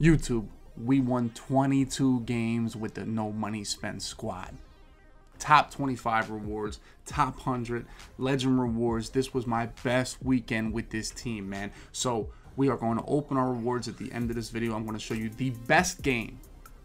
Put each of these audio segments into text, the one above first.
YouTube, we won 22 games with the no money spent squad. Top 25 rewards, top 100 legend rewards. This was my best weekend with this team, man. So we are going to open our rewards at the end of this video. I'm going to show you the best game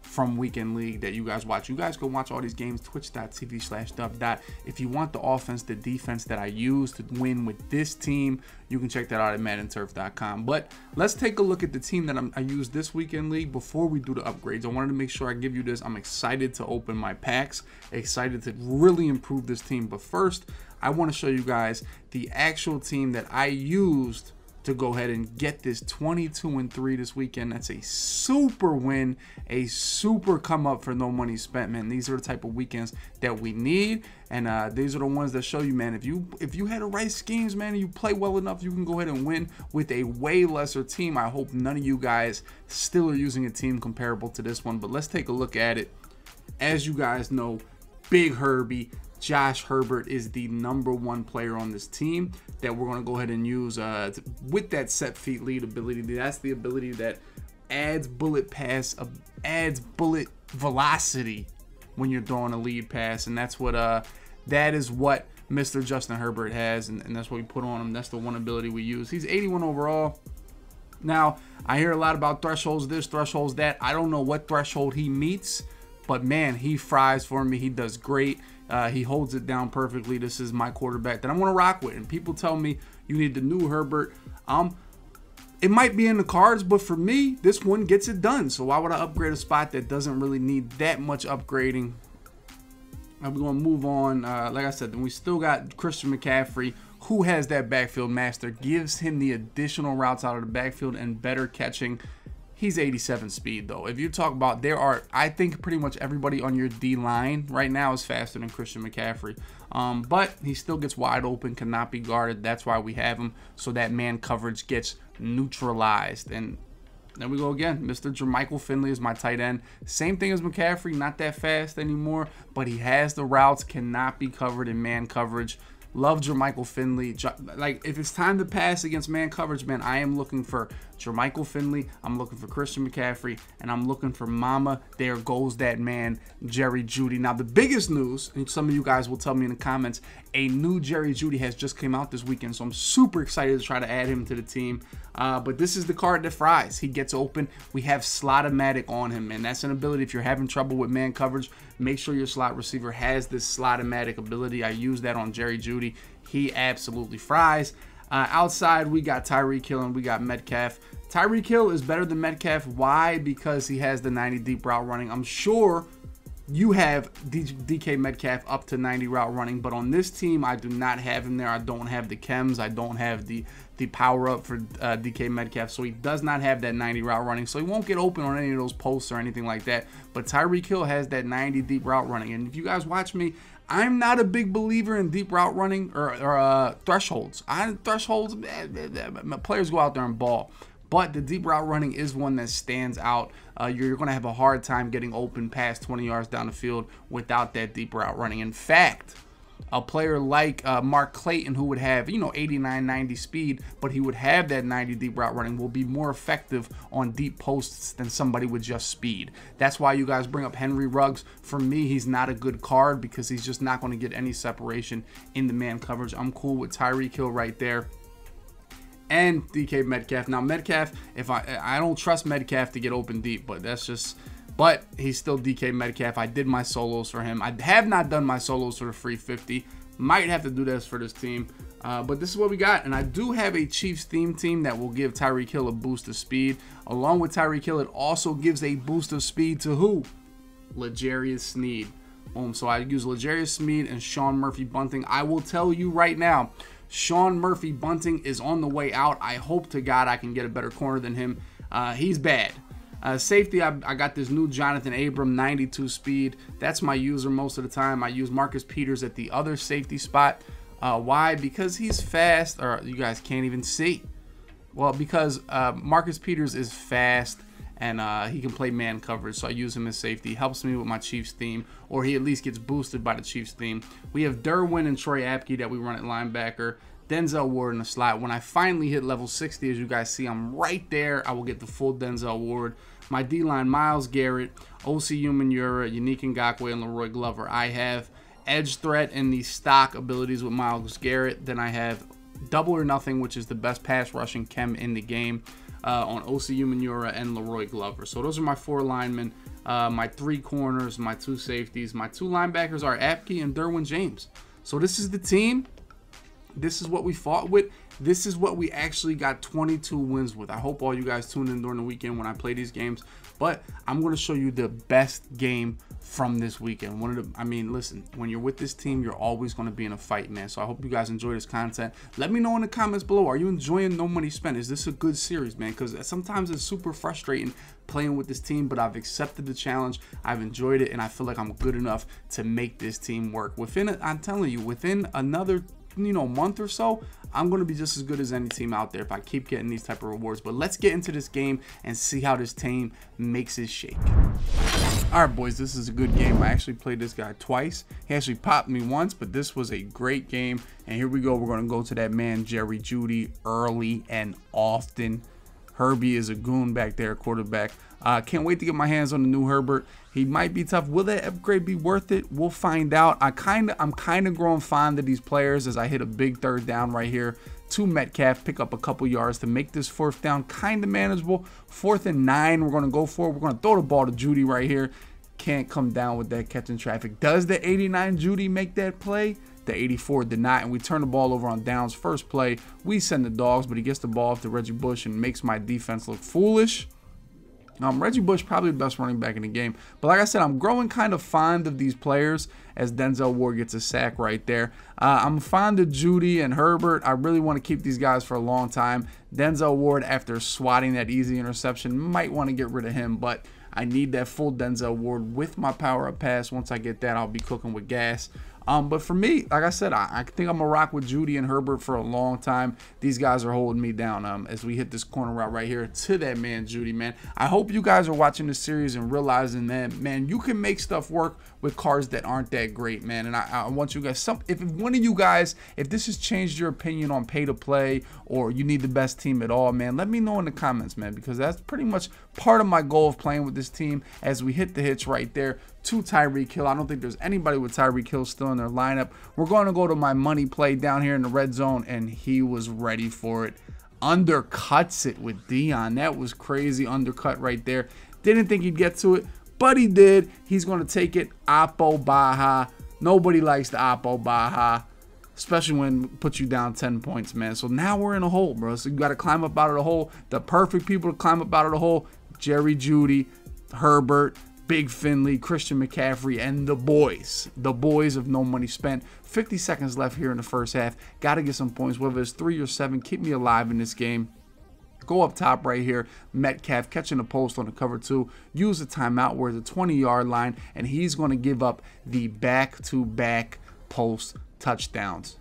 from Weekend League that you guys watch. You guys go watch all these games, twitch.tv slash dub dot. If you want the offense, the defense that I use to win with this team, you can check that out at maddenturf.com. But let's take a look at the team that I'm, i use this Weekend League before we do the upgrades. I wanted to make sure I give you this. I'm excited to open my packs, excited to really improve this team. But first, I want to show you guys the actual team that I used to go ahead and get this 22 and 3 this weekend. That's a super win, a super come up for no money spent, man. These are the type of weekends that we need, and uh, these are the ones that show you, man. If you if you had the right schemes, man, and you play well enough, you can go ahead and win with a way lesser team. I hope none of you guys still are using a team comparable to this one, but let's take a look at it. As you guys know, Big Herbie Justin Herbert is the number one player on this team that we're going to go ahead and use uh, with that set feet lead ability. That's the ability that adds bullet pass, uh, adds bullet velocity when you're throwing a lead pass, and that's what uh that is what Mr. Justin Herbert has, and, and that's what we put on him. That's the one ability we use. He's 81 overall. Now, I hear a lot about thresholds this, thresholds that. I don't know what threshold he meets, but man, he fries for me. He does great. Uh, he holds it down perfectly. This is my quarterback that I'm going to rock with. And people tell me you need the new Herbert. Um, it might be in the cards, but for me, this one gets it done. So why would I upgrade a spot that doesn't really need that much upgrading? I'm going to move on. Uh, like I said, then we still got Christian McCaffrey, who has that backfield master, gives him the additional routes out of the backfield and better catching He's 87 speed though. If you talk about there are, I think pretty much everybody on your D line right now is faster than Christian McCaffrey. Um, but he still gets wide open, cannot be guarded. That's why we have him so that man coverage gets neutralized. And there we go again. Mr. Jermichael Finley is my tight end. Same thing as McCaffrey, not that fast anymore, but he has the routes, cannot be covered in man coverage. Love Jermichael Finley. Like, if it's time to pass against man coverage, man, I am looking for Jermichael Finley. I'm looking for Christian McCaffrey. And I'm looking for Mama. There goes that man, Jerry Jeudy. Now, the biggest news, and some of you guys will tell me in the comments, a new Jerry Jeudy has just came out this weekend. So I'm super excited to try to add him to the team. Uh, but this is the card that fries. He gets open. We have Slotomatic on him, and that's an ability. If you're having trouble with man coverage, make sure your slot receiver has this Slotomatic ability. I use that on Jerry He absolutely fries. Uh, outside, we got Tyreek Hill and we got Metcalf. Tyreek Hill is better than Metcalf. Why? Because he has the 90 deep route running. I'm sure you have DK Metcalf up to 90 route running, but on this team, I do not have him there. I don't have the chems. I don't have the the power up for uh, DK Metcalf, so he does not have that 90 route running, so he won't get open on any of those posts or anything like that. But Tyreek Hill has that 90 deep route running, and if you guys watch me, I'm not a big believer in deep route running or, or uh, thresholds. I thresholds, players go out there and ball. But the deep route running is one that stands out. Uh, you're, going to have a hard time getting open past 20 yards down the field without that deep route running. In fact, a player like uh, Mark Clayton, who would have, you know, 89, 90 speed, but he would have that 90 deep route running, will be more effective on deep posts than somebody with just speed. That's why you guys bring up Henry Ruggs. For me, he's not a good card because he's just not going to get any separation in the man coverage. I'm cool with Tyreek Hill right there and DK Metcalf. Now Metcalf, if I I don't trust Metcalf to get open deep, but that's just but he's still DK Metcalf. I did my solos for him. I have not done my solos for the free 50. Might have to do this for this team. Uh, but this is what we got. And I do have a Chiefs theme team that will give Tyreek Hill a boost of speed. Along with Tyreek Hill, it also gives a boost of speed to who? L'Jarius Sneed. Boom. So I use L'Jarius Sneed and Sean Murphy Bunting. I will tell you right now, Sean Murphy Bunting is on the way out. I hope to God I can get a better corner than him. Uh, he's bad. Uh, safety, I, I, got this new Jonathan Abram 92 speed. That's my user most of the time. I use Marcus Peters at the other safety spot. Uh, why? Because he's fast, or you guys can't even see. Well, because uh, Marcus Peters is fast and uh, he can play man coverage, so I use him as safety. Helps me with my Chiefs theme, or he at least gets boosted by the Chiefs theme. We have Derwin and Troy Apke that we run at linebacker. Denzel Ward in the slot. When I finally hit level 60, as you guys see, I'm right there. I will get the full Denzel Ward. My D line, Myles Garrett, Osi Umenyiora, Yannick Ngakoue, and La'Roi Glover. I have edge threat and the stock abilities with Myles Garrett. Then I have double or nothing, which is the best pass rushing chem in the game on Osi Umenyiora and La'Roi Glover. So those are my four linemen. Uh, my three corners, my two safeties, my two linebackers are Apke and Derwin James. So this is the team. This is what we fought with. This is what we actually got 22 wins with. I hope all you guys tune in during the weekend when I play these games. But I'm going to show you the best game from this weekend. One of the, I mean, listen, when you're with this team, you're always going to be in a fight, man. So I hope you guys enjoy this content. Let me know in the comments below. Are you enjoying No Money Spent? Is this a good series, man? Because sometimes it's super frustrating playing with this team, but I've accepted the challenge. I've enjoyed it, and I feel like I'm good enough to make this team work. Within, I'm telling you, within another you know month or so i'm going to be just as good as any team out there if i keep getting these type of rewards. But let's get into this game and see how this team makes it shake. All right boys this is a good game. I actually played this guy twice. He actually popped me once but this was a great game. And here we go. We're going to go to that man jerry Jeudy early and often. Herbie is a goon back there quarterback uh, can't wait to get my hands on the new Herbert. He might be tough. Will that upgrade be worth it? We'll find out. I kind of, I'm kind of growing fond of these players as I hit a big third down right here to Metcalf, pick up a couple yards to make this fourth down kind of manageable. Fourth and nine, we're going to go for. It. We're going to throw the ball to Jeudy right here. Can't come down with that catching traffic. Does the 89 Jeudy make that play? The 84 did not, and we turn the ball over on downs. First play, we send the dogs, but he gets the ball off to Reggie Bush and makes my defense look foolish. Um, Reggie Bush probably the best running back in the game. But like I said, I'm growing kind of fond of these players as Denzel Ward gets a sack right there. Uh, I'm fond of Jeudy and Herbert. I really want to keep these guys for a long time. Denzel Ward, after swatting that easy interception, might want to get rid of him, but I need that full Denzel Ward with my power up pass. Once I get that, I'll be cooking with gas. Um, but for me, like I said, I, I think I'm gonna rock with Jeudy and Herbert for a long time. These guys are holding me down um, as we hit this corner route right here to that man, Jeudy, man. I hope you guys are watching this series and realizing that, man, you can make stuff work with cars that aren't that great, man. And I, I want you guys, some if one of you guys, if this has changed your opinion on pay to play or you need the best team at all, man, let me know in the comments, man, because that's pretty much part of my goal of playing with this team as we hit the hits right there to Tyreek Hill. I don't think there's anybody with Tyreek Hill still in their lineup. We're going to go to my money play down here in the red zone, and he was ready for it. Undercuts it with Deion. That was crazy undercut right there. Didn't think he'd get to it, but he did. He's going to take it. Oppo Baja. Nobody likes the Oppo Baja especially when puts you down 10 points, man. So now we're in a hole, bro. So you got to climb up out of the hole. The perfect people to climb up out of the hole, Jerry Jeudy, Herbert, Big Finley, Christian McCaffrey, and the boys. The boys of no money spent. 50 seconds left here in the first half. Got to get some points, whether it's three or seven. Keep me alive in this game. Go up top right here. Metcalf catching the post on the cover two. Use the timeout. We're at the 20 yard line, and he's going to give up the back to back post touchdowns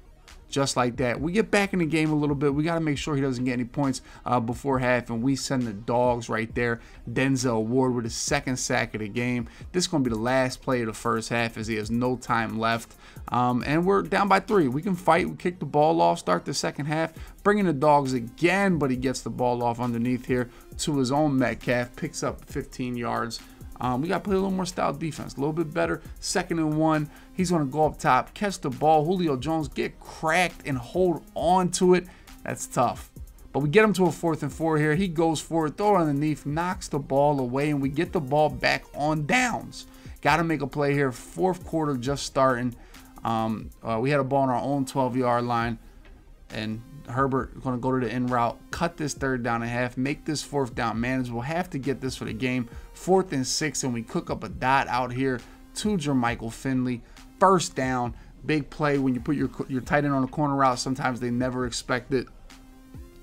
just like that. We get back in the game a little bit. We got to make sure he doesn't get any points uh, before half, and we send the dogs right there. Denzel Ward with his second sack of the game. This is going to be the last play of the first half as he has no time left. Um, and we're down by three. We can fight. We kick the ball off, start the second half, bringing the dogs again, but he gets the ball off underneath here to his own Metcalf, picks up 15 yards. Um, we got to play a little more style defense, a little bit better. Second and one, he's going to go up top, catch the ball. Julio Jones get cracked and hold on to it. That's tough. But we get him to a fourth and four here. He goes for it, throw it underneath, knocks the ball away, and we get the ball back on downs. Got to make a play here. Fourth quarter just starting. Um, uh, we had a ball on our own 12 yard line, and Herbert going to go to the in route, cut this third down and a half, make this fourth down manageable. Have to get this for the game. Fourth and six, and we cook up a dot out here to Jermichael Finley. First down, big play when you put your your tight end on a corner route. Sometimes they never expect it,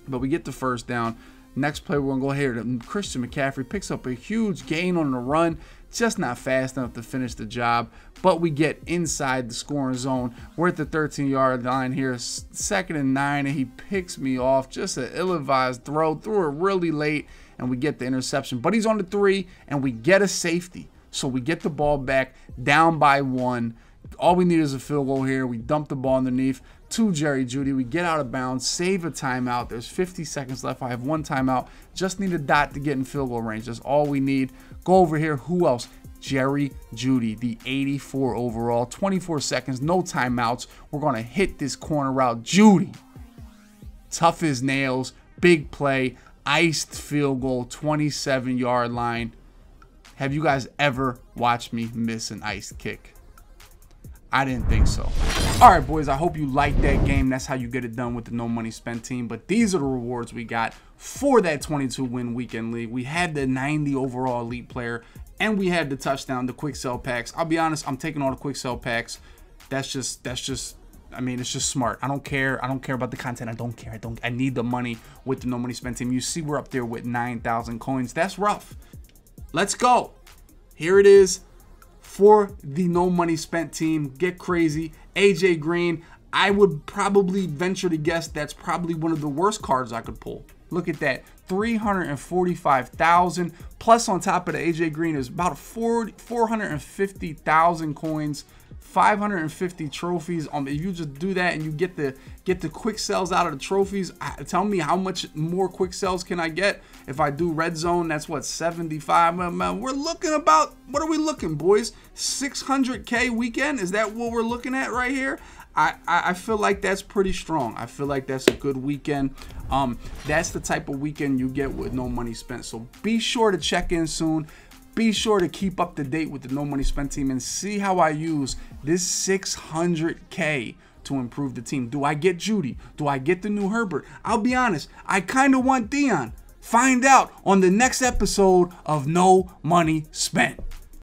but we get the first down. Next play, we're gonna go here. Christian McCaffrey picks up a huge gain on the run just not fast enough to finish the job. But we get inside the scoring zone. We're at the 13 yard line here, second and nine, and he picks me off. Just an ill advised throw, threw it really late, and we get the interception. But he's on the three, and we get a safety. So we get the ball back down by one. All we need is a field goal here. We dump the ball underneath. To Jerry Jeudy. We get out of bounds, save a timeout. There's 50 seconds left. I have one timeout. Just need a dot to get in field goal range. That's all we need. Go over here. Who else? Jerry Jeudy, the 84 overall, 24 seconds, no timeouts. We're going to hit this corner route. Jeudy, tough as nails, big play, iced field goal, 27 yard line. Have you guys ever watched me miss an iced kick? I didn't think so. All right, boys, I hope you liked that game. That's how you get it done with the no money spent team. But these are the rewards we got for that 22 win weekend league. We had the 90 overall elite player and we had the touchdown, the quick sell packs. I'll be honest, I'm taking all the quick sell packs. That's just, that's just, I mean, it's just smart. I don't care. I don't care about the content. I don't care. I don't, I need the money with the no money spent team. You see, we're up there with 9,000 coins. That's rough. Let's go. Here it is for the no money spent team. Get crazy. AJ Green, I would probably venture to guess that's probably one of the worst cards I could pull. Look at that. 345,000 plus on top of the AJ Green is about 450,000 coins 550 trophies um if you just do that and you get the get the quick sells out of the trophies tell me how much more quick sells can i get if i do red zone that's what 75 man, we're looking about what are we looking boys 600k weekend is that what we're looking at right here I, I feel like that's pretty strong. I feel like that's a good weekend. Um, that's the type of weekend you get with no money spent. So be sure to check in soon. Be sure to keep up to date with the No Money Spent team and see how I use this 600K to improve the team. Do I get Jeudy? Do I get the new Herbert? I'll be honest, I kind of want Deion. Find out on the next episode of No Money Spent.